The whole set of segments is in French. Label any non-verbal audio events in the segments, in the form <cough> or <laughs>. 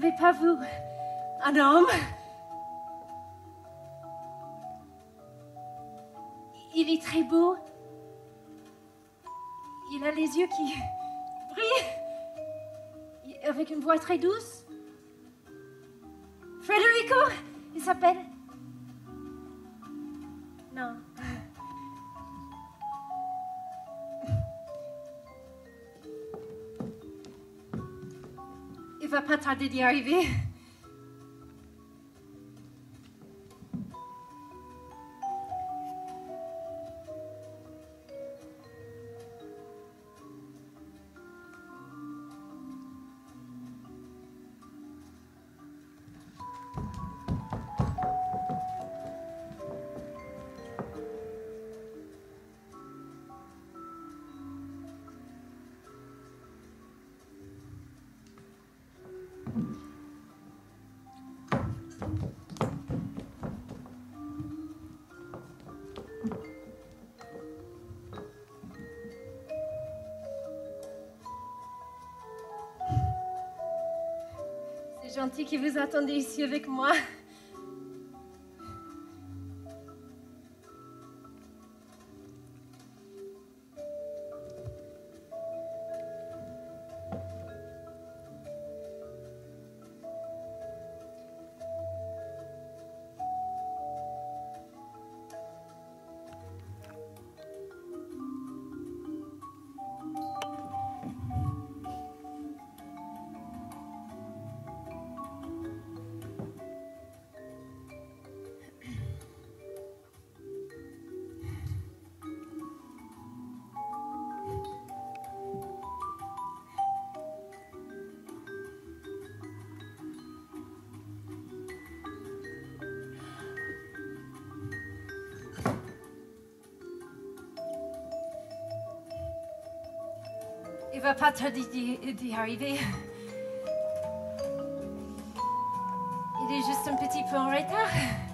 Vous avez pas vu un homme? Il est très beau. Il a les yeux qui <laughs> brillent. Avec une voix très douce. Federico, il s'appelle? Va pas tarder d'y arriver. Que vous attendez ici avec moi. Il va pas tarder d'y arriver. Il est juste un petit peu en retard.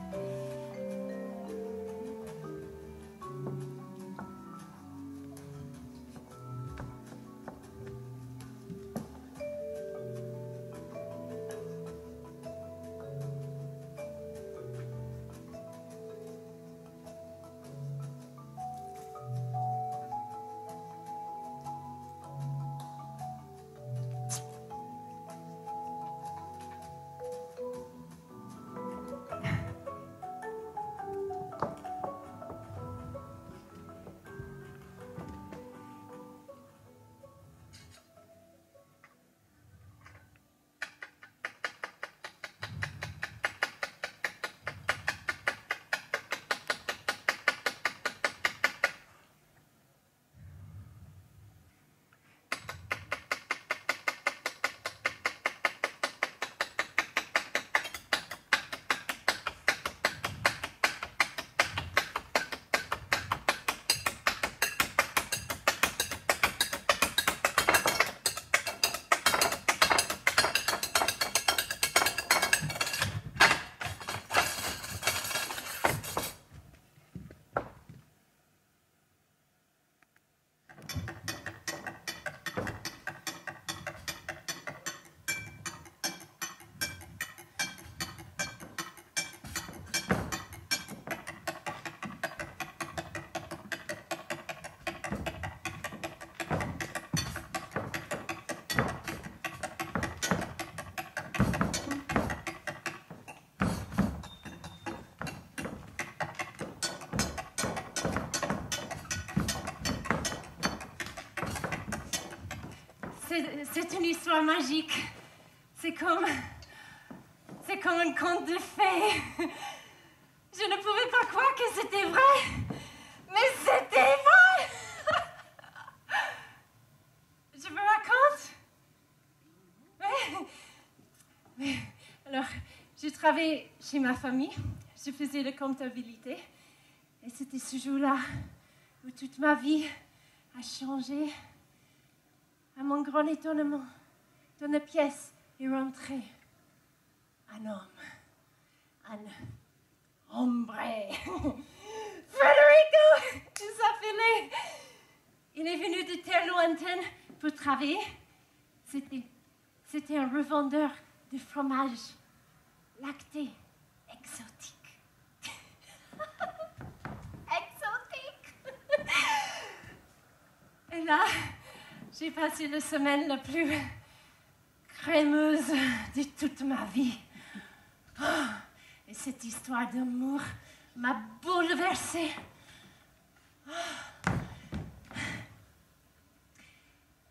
C'est- une histoire magique. C'est comme. C'est comme un conte de fées. Je ne pouvais pas croire que c'était vrai. Mais c'était vrai! Je me raconte? Oui. Alors, je travaillais chez ma famille. Je faisais la comptabilité. Et c'était ce jour-là où toute ma vie a changé. À mon grand étonnement, dans la pièce est rentré un homme, un hombre. <laughs> Federico, il s'appelait. Il est venu de terre lointaine pour travailler C'était, c'était un revendeur de fromage lacté exotique. <laughs> exotique. <laughs> Et là, j'ai passé la semaine la plus crémeuse de toute ma vie. Oh, et cette histoire d'amour m'a bouleversée. Oh.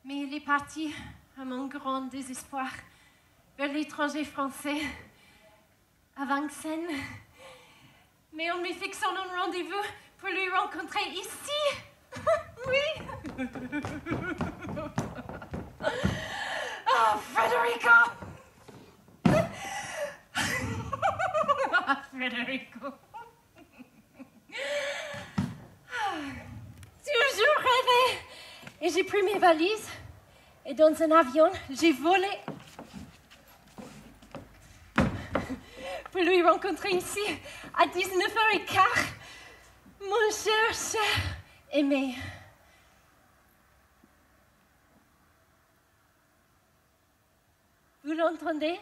Mais il est parti, à mon grand désespoir, vers l'étranger français, à Vincennes. Mais on me fixe un rendez-vous pour lui rencontrer ici. <laughs> oui. <laughs> oh, Federico. Federico. <laughs> Toujours rêvé. Et j'ai pris mes valises et dans un avion, j'ai volé pour lui rencontrer ici à 19h15. Mon cher, cher aimé. Vous l'entendez?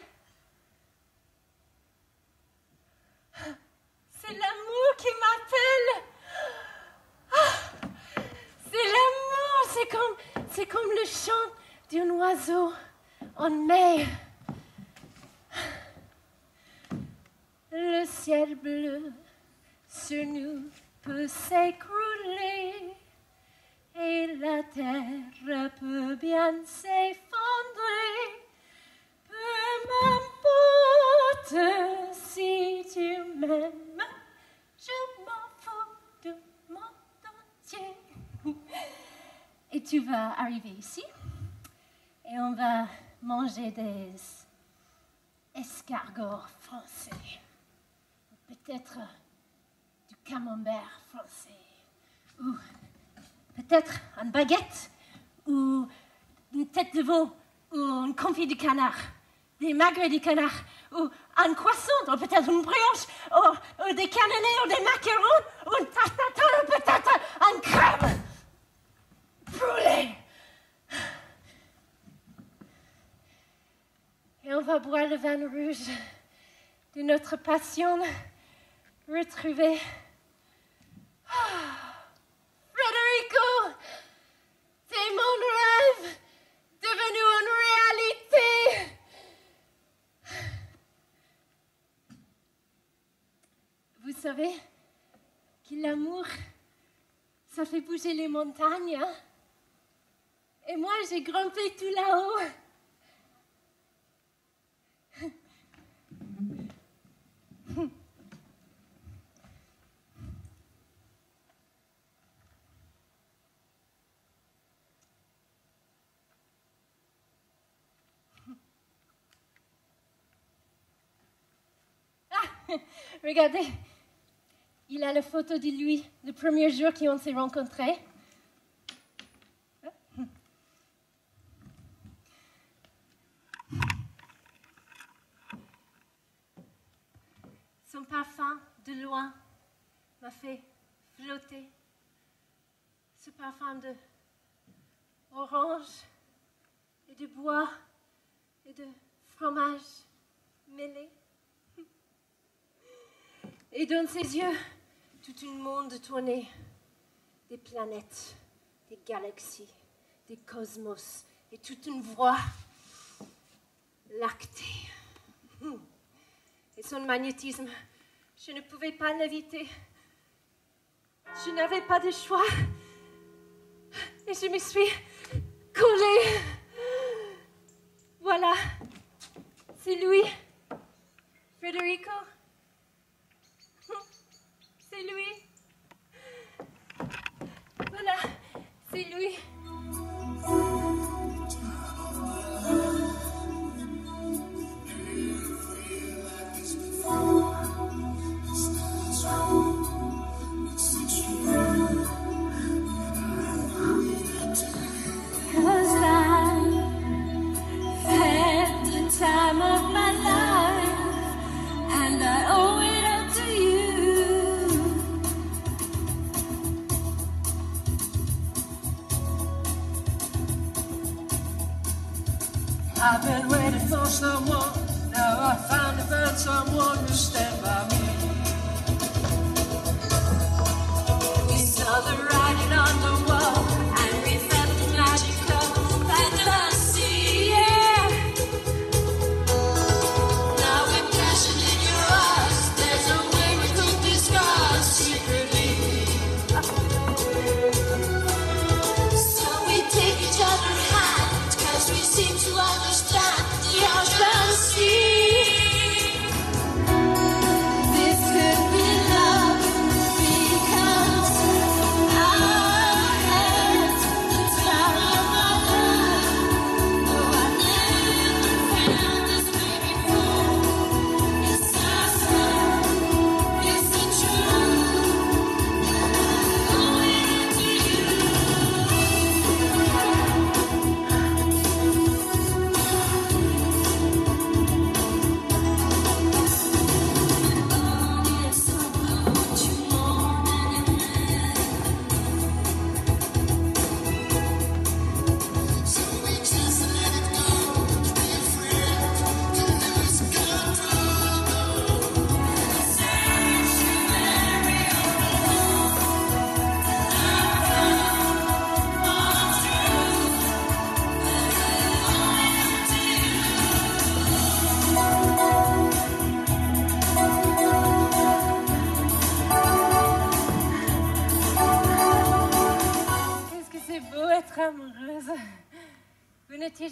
C'est l'amour qui m'appelle. Ah, c'est l'amour, c'est comme, c'est comme le chant d'un oiseau en mai. Le ciel bleu sur nous peut s'écrouler et la terre peut bien s'effondrer. Si tu m'aimes, je m'en fous du monde entier. Et tu vas arriver ici et on va manger des escargots français. Peut-être du camembert français. Ou peut-être une baguette ou une tête de veau ou une confit de canard. Des magrets de canard. Ou un croissant ou peut-être une brioche. Ou, des cannelés ou des macarons. Ou une tarte ou peut-être un crème. Brûlée. Et on va boire le vin rouge de notre passion retrouvée. Frédérico, c'est mon rêve devenu une réalité. Vous savez que l'amour, ça fait bouger les montagnes. Hein? Et moi, j'ai grimpé tout là-haut. Regardez, il a la photo de lui, le premier jour qu'on s'est rencontrés. Son parfum de loin m'a fait flotter. Ce parfum de orange et de bois et de fromage mêlé. Et dans ses yeux, tout un monde tournait. Des planètes, des galaxies, des cosmos et toute une voix lactée. Et son magnétisme, je ne pouvais pas l'éviter. Je n'avais pas de choix. Et je me suis collée. Voilà, c'est lui, Federico. C'est lui. Voilà, c'est lui.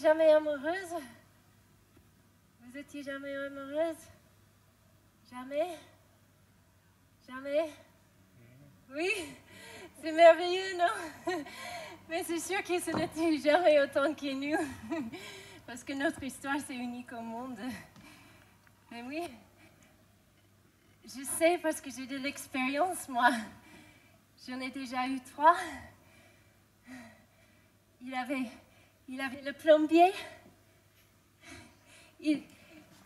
Jamais amoureuse? Vous étiez jamais amoureuse? Jamais? Jamais? Oui? C'est merveilleux, non? <laughs> Mais c'est sûr que ce n'était jamais autant que nous. <laughs> Parce que notre histoire, c'est unique au monde. Mais oui, je sais parce que j'ai de l'expérience, moi. J'en ai déjà eu trois. Il avait, il avait le plombier.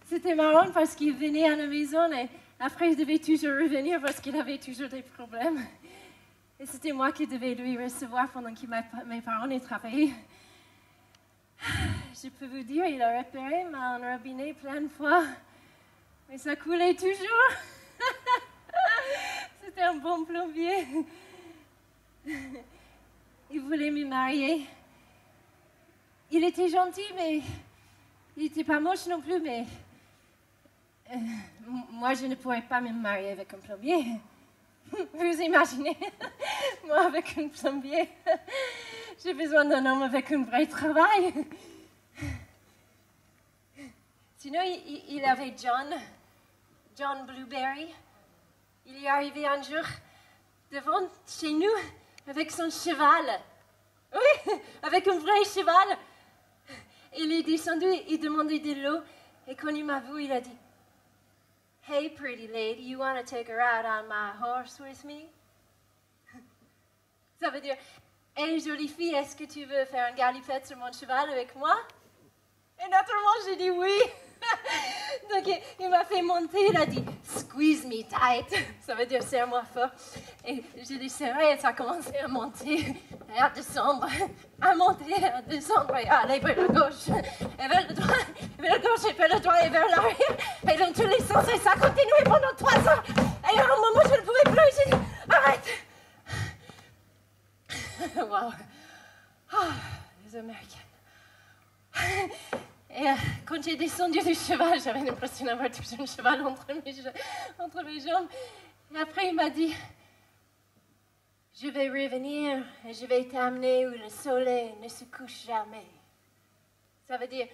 C'était marrant parce qu'il venait à la maison et après il devait toujours revenir parce qu'il avait toujours des problèmes. Et c'était moi qui devais lui recevoir pendant que mes parents y travaillaient. Je peux vous dire, il a réparé mon robinet plein de fois. Mais ça coulait toujours. <laughs> C'était un bon plombier. Il voulait me marier. Il était gentil, mais il n'était pas moche non plus, mais euh, moi, je ne pourrais pas me marier avec un plombier. <laughs> Vous imaginez, <laughs> moi avec un plombier, <laughs> j'ai besoin d'un homme avec un vrai travail. Sinon, il avait John, John Blueberry. Il est arrivé un jour devant chez nous avec son cheval. Oui, avec un vrai cheval. Il est descendu, il demandait de l'eau, et quand il m'a vu, il a dit Hey, pretty lady, you want to take a ride on my horse with me? <laughs> Ça veut dire Hey, jolie fille, est-ce que tu veux faire un galipette sur mon cheval avec moi? Et naturellement, j'ai dit oui. <laughs> <laughs> Donc, il, m'a fait monter, il a dit Squeeze me tight. <laughs> Ça veut dire serre-moi fort. Et j'ai dit serré et ça a commencé à monter et à descendre, à monter, à descendre et à aller vers la gauche, et vers le droit, et vers la gauche, et vers le droit, et vers l'arrière, et dans tous les sens. Et ça a continué pendant trois heures. Et à un moment, je ne pouvais plus. J'ai dit Arrête <laughs> Wow. Ah, les Américains. Et euh, quand j'ai descendu du cheval, j'avais l'impression d'avoir toujours un cheval entre mes, entre mes jambes. Et après, il m'a dit Je vais revenir et je vais t'amener où le soleil ne se couche jamais. Ça veut dire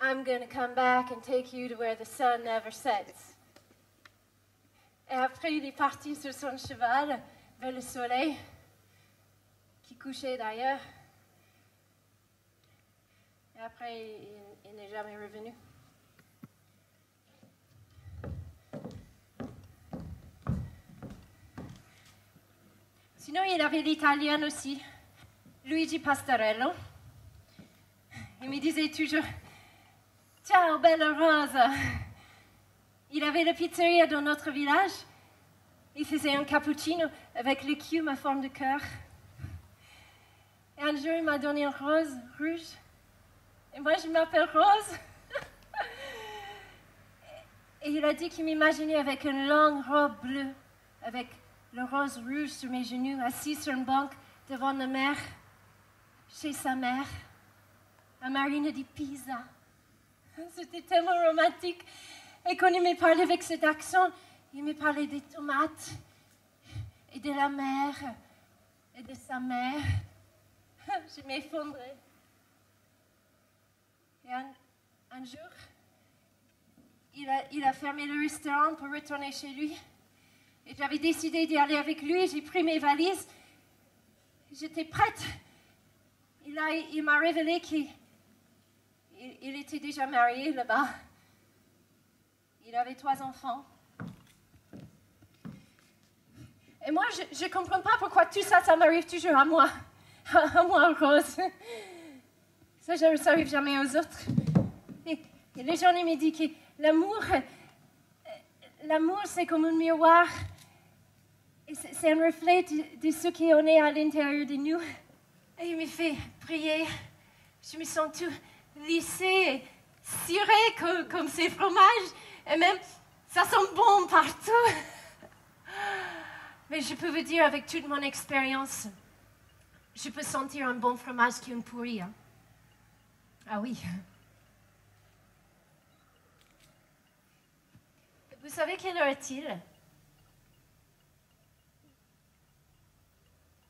I'm to come back and take you to where the sun never sets. Et après, il est parti sur son cheval vers le soleil qui couchait d'ailleurs. Après, il, n'est jamais revenu. Sinon, il avait l'italien aussi, Luigi Pastorello. Il me disait toujours Ciao, belle rose. Il avait la pizzeria dans notre village. Il faisait un cappuccino avec l'écume à forme de cœur. Et un jour, il m'a donné une rose rouge Et moi, je m'appelle Rose. Et il a dit qu'il m'imaginait avec une longue robe bleue, avec le rose rouge sur mes genoux, assis sur une banque devant la mer, chez sa mère, à Marina di Pisa. C'était tellement romantique. Et quand il m'a parlé avec cet accent, il m'a parlé des tomates et de la mer et de sa mère. Je m'effondrais. Et un, jour, il a, fermé le restaurant pour retourner chez lui. Et j'avais décidé d'y aller avec lui. J'ai pris mes valises. J'étais prête. Il, il m'a révélé qu'il il- il était déjà marié là-bas. Il avait trois enfants. Et moi, je ne comprends pas pourquoi tout ça, ça m'arrive toujours à moi. <laughs> À moi, Rose. Ça, ça n'arrive jamais aux autres. Et, les gens, ils me disent que l'amour, euh, l'amour, c'est comme un miroir. C'est un reflet de, de ce qu'on est à l'intérieur de nous. Et il me fait prier. Je me sens tout lissée cirée comme, comme ces fromages. Et même, ça sent bon partout. Mais je peux vous dire, avec toute mon expérience, je peux sentir un bon fromage qui est pourri. hein. Ah oui. Vous savez quelle heure est-il?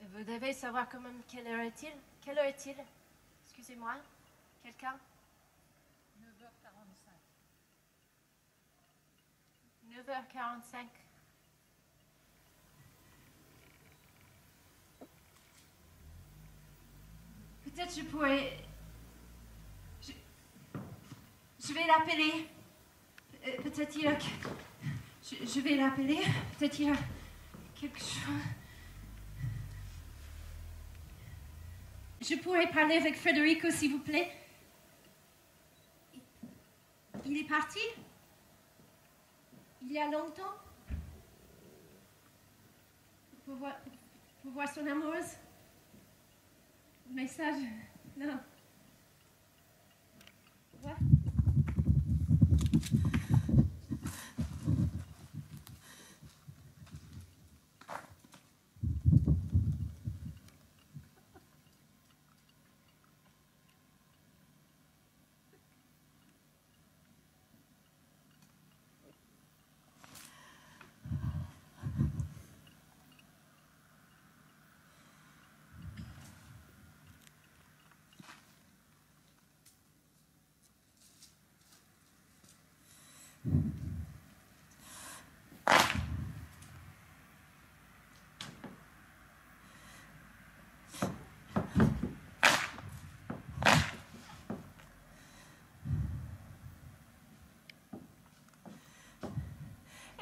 Vous devez savoir quand même quelle heure est-il Quelle heure est-il? Excusez-moi. Quelqu'un? 9h45. 9h45. Peut-être je pourrais. Je, vais l'appeler? Euh, Peut-être il a. Je, vais l'appeler. Peut-être il a quelque chose. Je pourrais parler avec Federico, s'il vous plaît. Il est parti? Il y a longtemps? Pour voir, voir son amoureuse? Message? Non.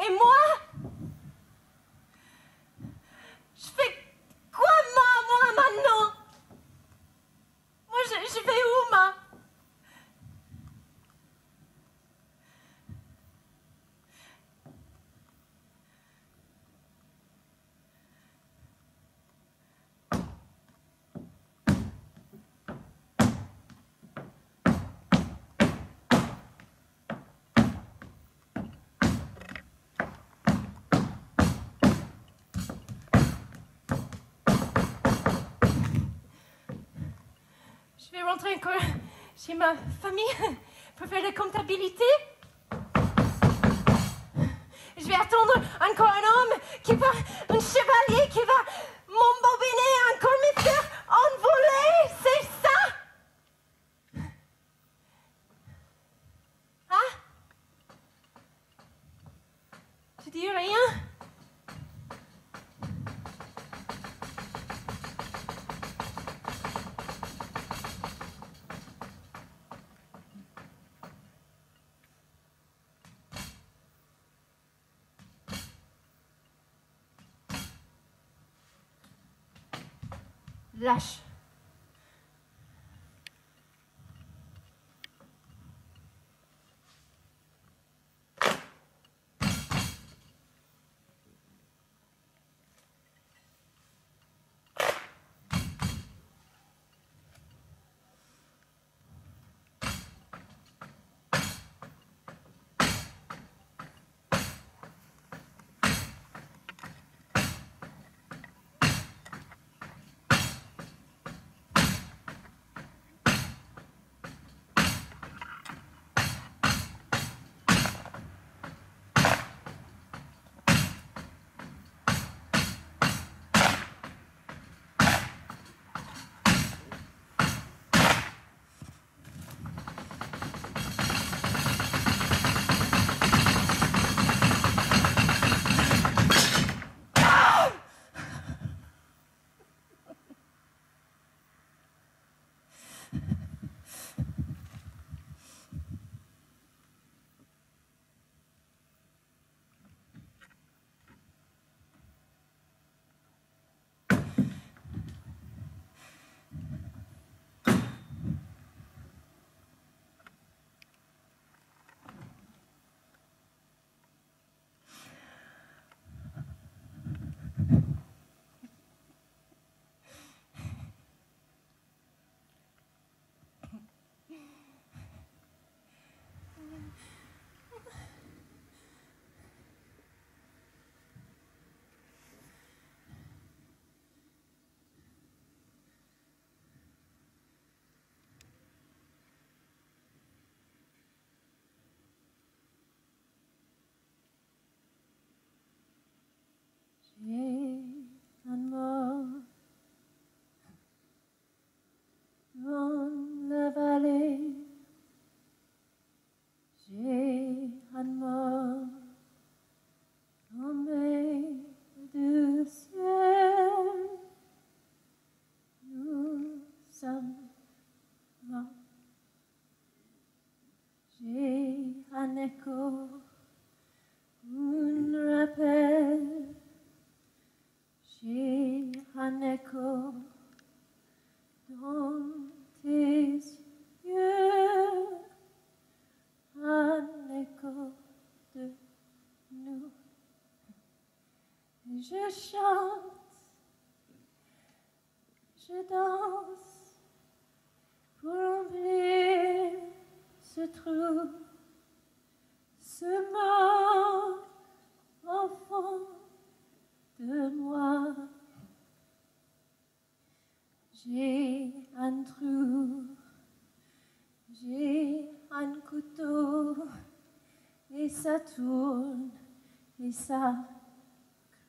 Et moi Je vais rentrer encore chez ma famille pour faire la comptabilité. Je vais attendre encore un homme qui va, un chevalier qui va m'embobiner encore me faire envoler, flash. Yeah. <laughs> Je chante, je danse pour remplir ce trou, ce mort au fond de moi. J'ai un trou, j'ai un couteau, et ça tourne, et ça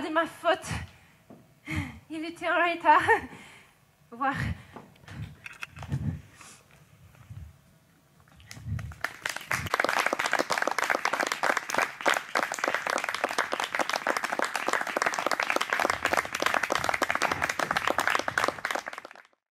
pas de ma faute. Il était en état.